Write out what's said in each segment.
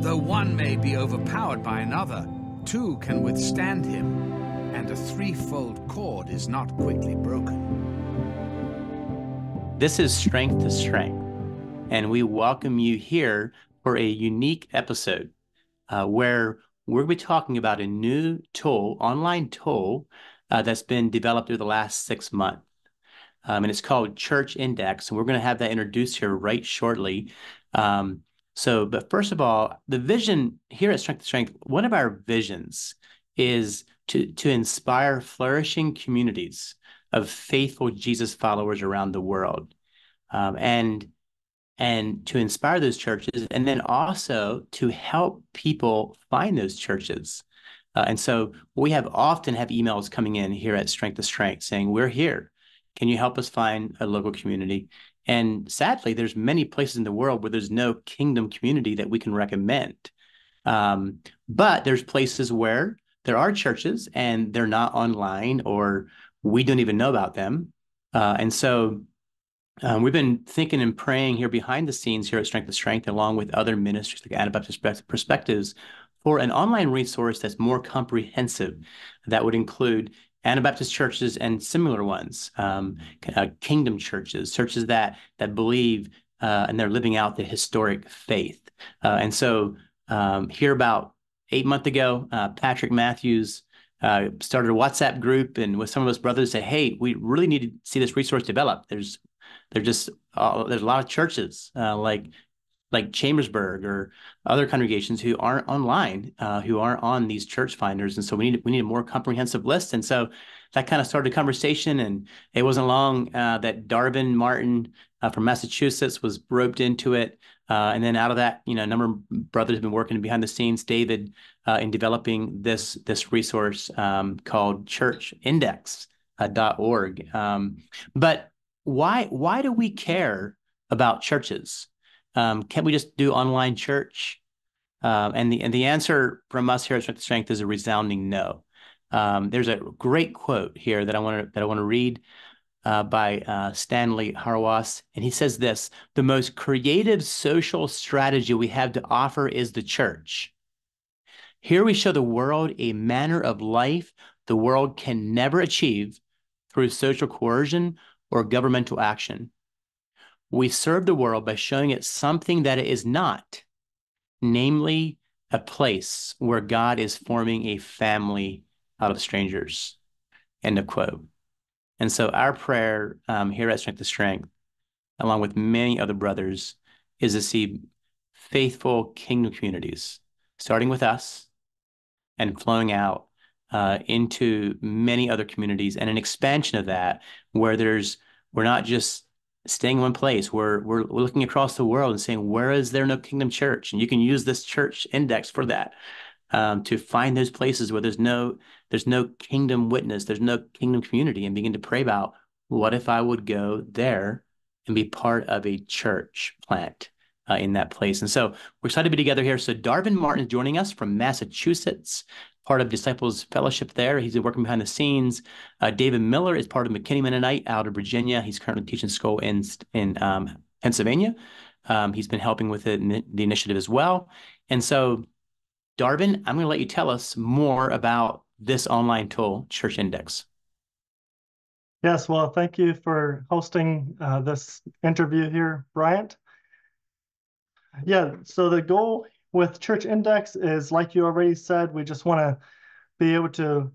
Though one may be overpowered by another, two can withstand him, and a threefold cord is not quickly broken. This is Strength to Strength, and we welcome you here for a unique episode uh, where we're going to be talking about a new tool, online tool, uh, that's been developed over the last six months. Um, and it's called Church Index. And we're going to have that introduced here right shortly. Um, so, but first of all, the vision here at Strength to Strength, one of our visions is to, to inspire flourishing communities of faithful Jesus followers around the world. Um, and and to inspire those churches, and then also to help people find those churches. Uh, and so we have often have emails coming in here at Strength to Strength saying, "We're here. Can you help us find a local community?" And sadly, there's many places in the world where there's no kingdom community that we can recommend. Um, but there's places where there are churches and they're not online or we don't even know about them. Uh, and so um, we've been thinking and praying here behind the scenes here at Strength to Strength, along with other ministries like Anabaptist Perspectives, for an online resource that's more comprehensive that would include Anabaptist churches and similar ones, um, uh, kingdom churches, churches that that believe uh, and they're living out the historic faith. Uh, and so um, here about eight months ago, uh, Patrick Matthews uh, started a WhatsApp group and with some of us brothers said, "Hey, we really need to see this resource develop. There's there's just uh, there's a lot of churches like like Chambersburg or other congregations who aren't online, uh, who aren't on these church finders, and so we need we need a more comprehensive list. And so that kind of started a conversation, and it wasn't long uh, that Darvin Martin uh, from Massachusetts was roped into it, uh, and then out of that, you know, a number of brothers have been working behind the scenes. David uh, in developing this this resource um, called ChurchIndex.org. Uh, um, but why why do we care about churches? Um, can we just do online church? Um, and the and the answer from us here at Strength to Strength is a resounding no. Um, there's a great quote here that I want to that I want to read uh, by uh, Stanley Hauerwas, and he says this: "The most creative social strategy we have to offer is the church. Here we show the world a manner of life the world can never achieve through social coercion or governmental action. We serve the world by showing it something that it is not, namely a place where God is forming a family out of strangers. End of quote. And so our prayer um, here at Strength to Strength, along with many other brothers, is to see faithful kingdom communities, starting with us and flowing out uh, into many other communities and an expansion of that where there's we're not just staying in one place we're, we're looking across the world and saying where is there no kingdom church and you can use this church index for that um, to find those places where there's no there's no kingdom witness there's no kingdom community and begin to pray about what if i would go there and be part of a church plant uh, in that place. And so we're excited to be together here. So Darvin Martin is joining us from Massachusetts part of Disciples Fellowship there. He's working behind the scenes. Uh, David Miller is part of McKinney Mennonite out of Virginia. He's currently teaching school in in um, Pennsylvania. Um, he's been helping with the, the initiative as well. And so, Darvin, I'm going to let you tell us more about this online tool, Church Index. Yes, well, thank you for hosting uh, this interview here, Bryant. Yeah, so the goal with Church Index is like you already said, we just want to be able to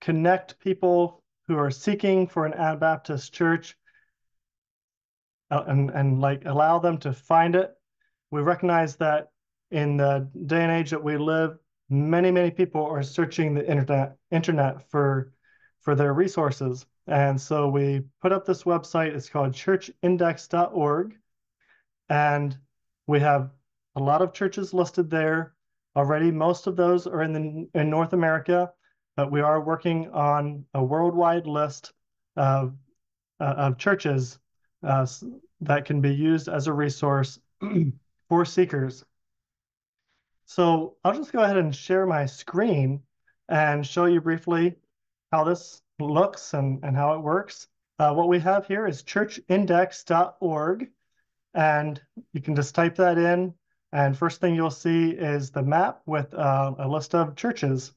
connect people who are seeking for an Anabaptist church uh, and, and like allow them to find it. We recognize that in the day and age that we live, many, many people are searching the internet internet for for their resources. And so we put up this website, it's called churchindex.org. And we have a lot of churches listed there already. Most of those are in the in North America, but we are working on a worldwide list of uh, of churches uh, that can be used as a resource for seekers. So I'll just go ahead and share my screen and show you briefly how this looks and, and how it works. Uh, what we have here is churchindex.org, and you can just type that in And first thing you'll see is the map with uh, a list of churches.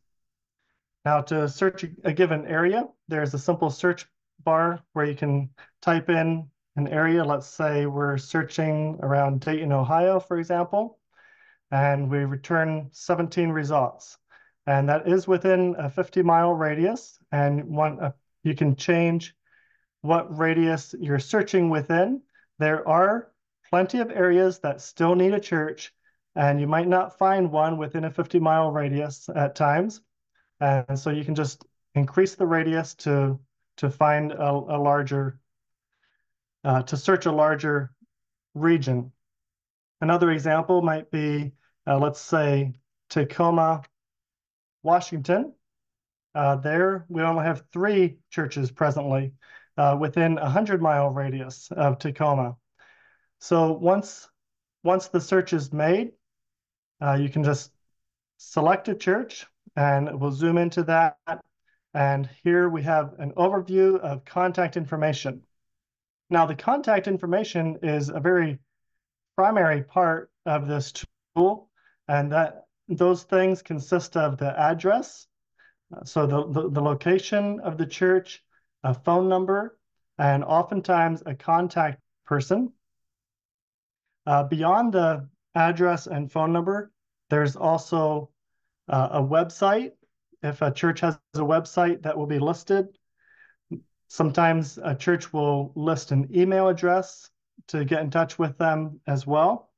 Now to search a given area, there's a simple search bar where you can type in an area. Let's say we're searching around Dayton, Ohio, for example, and we return 17 results. And that is within a 50 mile radius. And one, uh, you can change what radius you're searching within. There are plenty of areas that still need a church, and you might not find one within a 50 mile radius at times. And so you can just increase the radius to, to find a, a larger, uh, to search a larger region. Another example might be, uh, let's say, Tacoma, Washington. Uh, there, we only have three churches presently uh, within a 100 mile radius of Tacoma. So once, once the search is made, uh, you can just select a church and we'll zoom into that. And here we have an overview of contact information. Now the contact information is a very primary part of this tool and that those things consist of the address, uh, so the, the, the location of the church, a phone number, and oftentimes a contact person. Uh, beyond the address and phone number, there's also uh, a website. If a church has a website that will be listed, sometimes a church will list an email address to get in touch with them as well.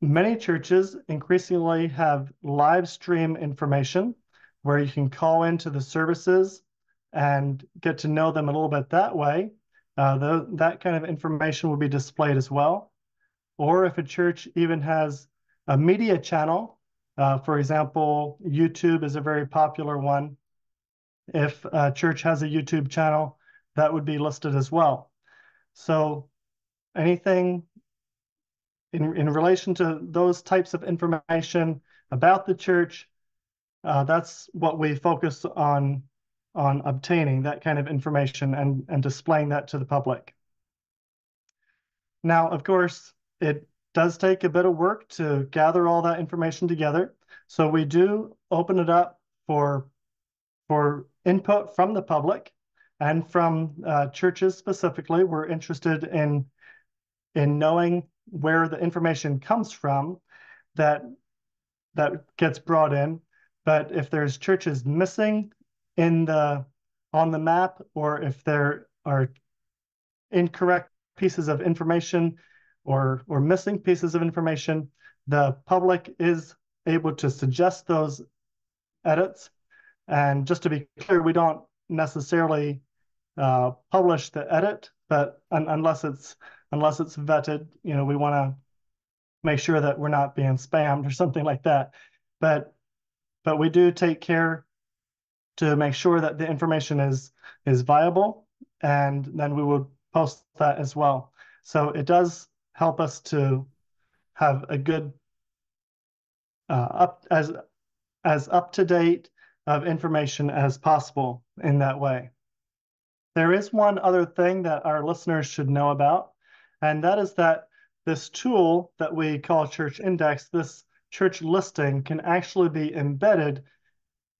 Many churches increasingly have live stream information where you can call into the services and get to know them a little bit that way. Uh, the, that kind of information will be displayed as well or if a church even has a media channel, uh, for example, YouTube is a very popular one. If a church has a YouTube channel, that would be listed as well. So anything in, in relation to those types of information about the church, uh, that's what we focus on on obtaining that kind of information and, and displaying that to the public. Now, of course, it does take a bit of work to gather all that information together. So we do open it up for, for input from the public and from uh, churches specifically. We're interested in, in knowing where the information comes from that, that gets brought in. But if there's churches missing in the on the map or if there are incorrect pieces of information or, or missing pieces of information, the public is able to suggest those edits. And just to be clear, we don't necessarily uh, publish the edit, but un unless it's unless it's vetted, you know, we want to make sure that we're not being spammed or something like that. But but we do take care to make sure that the information is is viable, and then we will post that as well. So it does help us to have a good uh, up as as up to date of information as possible in that way. There is one other thing that our listeners should know about, and that is that this tool that we call Church Index, this church listing, can actually be embedded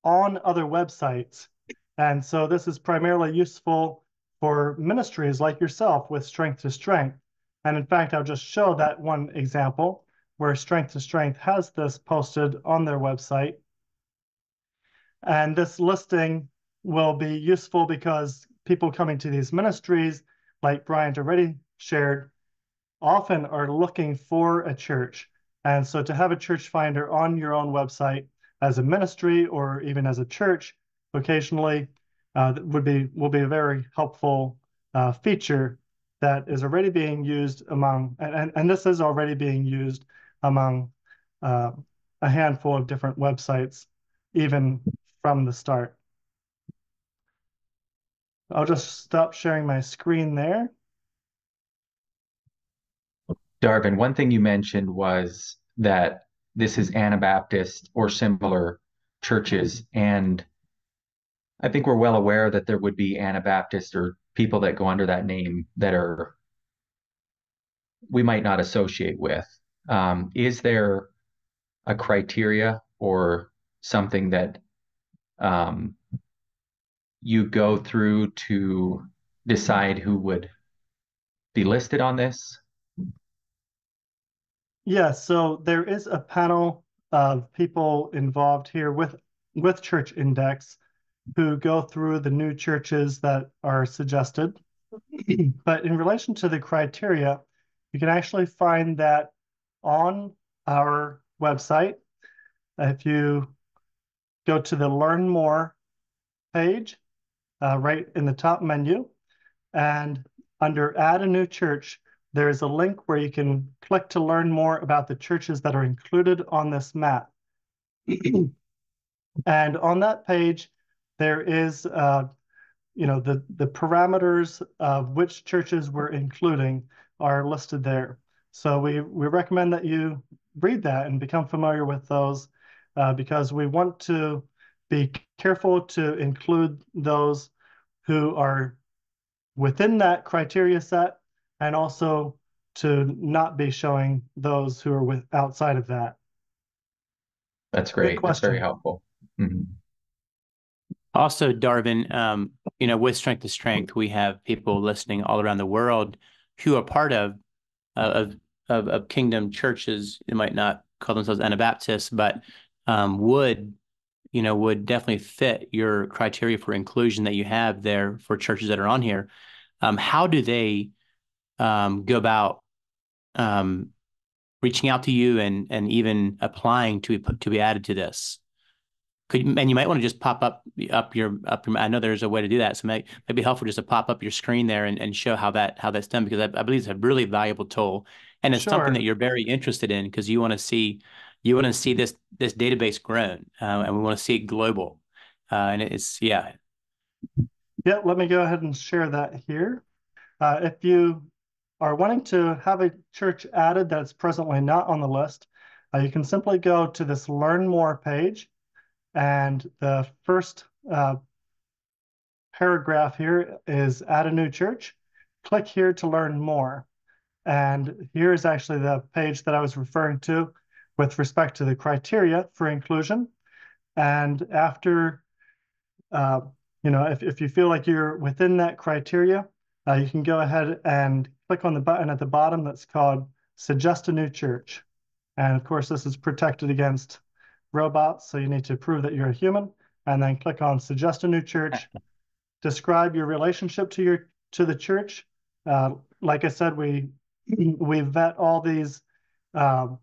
on other websites. And so this is primarily useful for ministries like yourself with Strength to Strength. And in fact, I'll just show that one example where Strength to Strength has this posted on their website. And this listing will be useful because people coming to these ministries, like Bryant already shared, often are looking for a church. And so to have a church finder on your own website as a ministry or even as a church occasionally uh, would be will be a very helpful uh, feature that is already being used among, and, and this is already being used among uh, a handful of different websites, even from the start. I'll just stop sharing my screen there. Darvin, one thing you mentioned was that this is Anabaptist or similar churches. And I think we're well aware that there would be Anabaptist or people that go under that name that are we might not associate with. um, is there a criteria or something that um, you go through to decide who would be listed on this? Yeah, so there is a panel of people involved here with with Church Index who go through the new churches that are suggested. but in relation to the criteria, you can actually find that on our website. If you go to the Learn More page, uh, right in the top menu, and under Add a New Church, there is a link where you can click to learn more about the churches that are included on this map. and on that page, there is, uh, you know, the, the parameters of which churches we're including are listed there. So we, we recommend that you read that and become familiar with those uh, because we want to be careful to include those who are within that criteria set and also to not be showing those who are with outside of that. That's great. That's very helpful. Mm-hmm. Also, Darvin, um, you know, with Strength to Strength, we have people listening all around the world who are part of of of, of kingdom churches. They might not call themselves Anabaptists, but um, would you know would definitely fit your criteria for inclusion that you have there for churches that are on here. Um, how do they um, go about um, reaching out to you and and even applying to be to be added to this? Could and you might want to just pop up up your up your. I know there's a way to do that, so might, might be helpful just to pop up your screen there and, and show how that how that's done because I, I believe it's a really valuable tool and it's sure. something that you're very interested in because you want to see you want to see this this database grown uh, and we want to see it global uh, and it's yeah yeah let me go ahead and share that here uh, if you are wanting to have a church added that's presently not on the list uh, you can simply go to this learn more page and the first uh, paragraph here is add a new church click here to learn more and here's actually the page that I was referring to with respect to the criteria for inclusion. And after, uh, you know, if, if you feel like you're within that criteria, uh, you can go ahead and click on the button at the bottom that's called Suggest a New Church. And of course, this is protected against robots, so you need to prove that you're a human, and then click on Suggest a New Church. Describe your relationship to your to the church. Uh, like I said, we we vet all these um,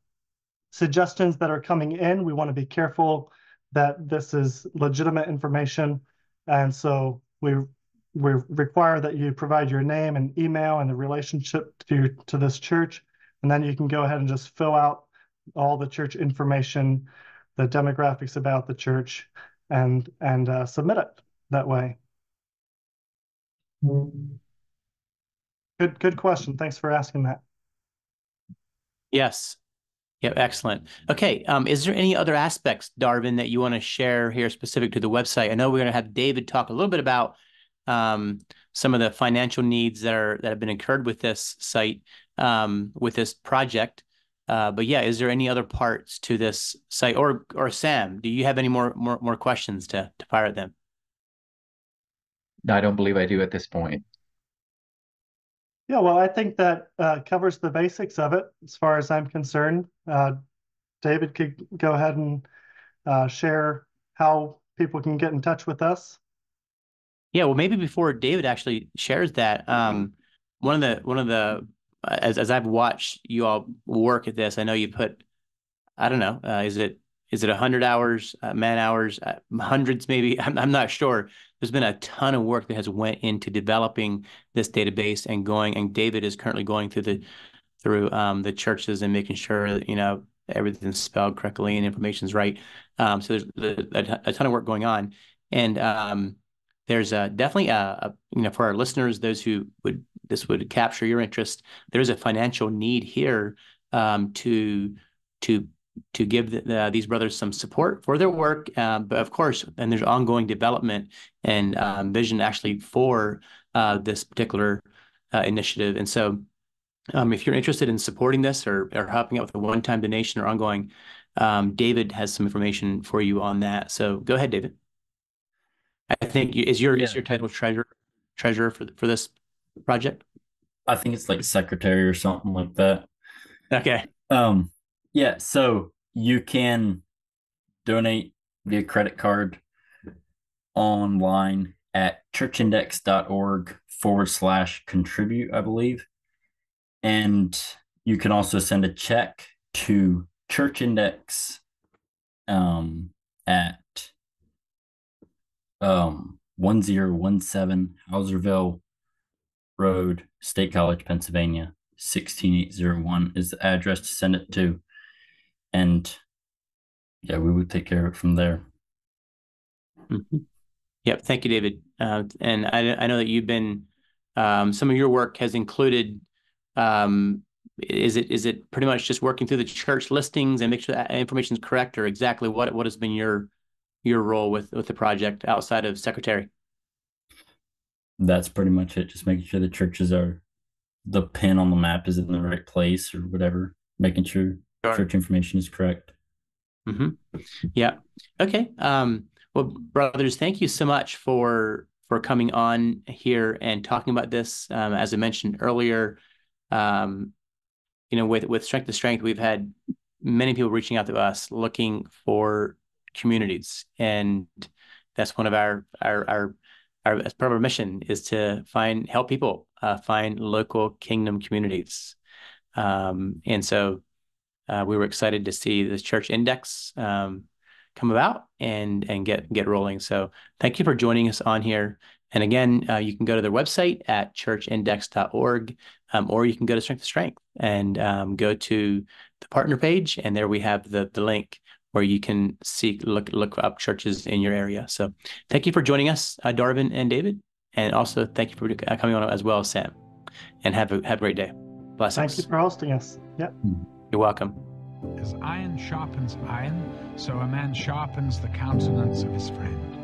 suggestions that are coming in. We want to be careful that this is legitimate information. And so we we require that you provide your name and email and the relationship to, to this church. And then you can go ahead and just fill out all the church information, the demographics about the church, and and uh, submit it that way. Good, good question. Thanks for asking that. Yes. Yeah, excellent. Okay. Um, is there any other aspects, Darvin, that you want to share here specific to the website? I know we're going to have David talk a little bit about um, some of the financial needs that are that have been incurred with this site, um, with this project. Uh, but yeah, is there any other parts to this site, or or Sam, do you have any more more more questions to to fire at them? No, I don't believe I do at this point. Yeah, well, I think that uh, covers the basics of it as far as I'm concerned. Uh, David could go ahead and uh, share how people can get in touch with us. Yeah, well, maybe before David actually shares that, um, one of the one of the as as I've watched you all work at this, I know you put, I don't know, uh, is it is it 100 hours, uh, man hours, uh, hundreds maybe? I'm, I'm not sure. There's been a ton of work that has went into developing this database and going. And David is currently going through the through um, the churches and making sure that you know everything's spelled correctly and information's right. Um, so there's a, a, ton of work going on, and um, there's a, definitely a, a, you know for our listeners, those who would this would capture your interest. There's a financial need here um, to to to give the, uh, these brothers some support for their work. Um, but of course, and there's ongoing development and um, vision actually for uh, this particular uh, initiative. And so Um, if you're interested in supporting this or, or helping out with a one-time donation or ongoing, um, David has some information for you on that. So go ahead, David. I think you, is your yeah. is your title treasurer treasurer for for this project? I think it's like secretary or something like that. Okay. Um. Yeah. So you can donate via credit card online at churchindex.org forward slash contribute, I believe. And you can also send a check to Church Index um, at um, 1017 Houserville Road, State College, Pennsylvania, 16801 is the address to send it to. And yeah, we would take care of it from there. Mm-hmm. Yep. Thank you, David. Uh, and I, I know that you've been, um, some of your work has included, um, is it is it pretty much just working through the church listings and make sure that information is correct, or exactly what what has been your your role with with the project outside of secretary? That's pretty much it. Just making sure the churches are the pin on the map is in the right place or whatever, making sure sure. church information is correct. Mm-hmm. Yeah. Okay. Um, well, brothers, thank you so much for for coming on here and talking about this. Um, as I mentioned earlier, um, you know, with with strength to strength, we've had many people reaching out to us looking for communities, and that's one of our our our our as part of our mission is to find help people uh, find local kingdom communities, um, and so uh, we were excited to see this church index um, come about and and get get rolling. So thank you for joining us on here. And again, uh, you can go to their website at churchindex.org, um, or you can go to Strength to Strength and um, go to the partner page, and there we have the the link where you can see look look up churches in your area. So thank you for joining us, uh, Darvin and David, and also thank you for uh, coming on as well, Sam. And have a have a great day. Blessings. Thank you for hosting us. Yep. You're welcome. As iron sharpens iron, so a man sharpens the countenance of his friend.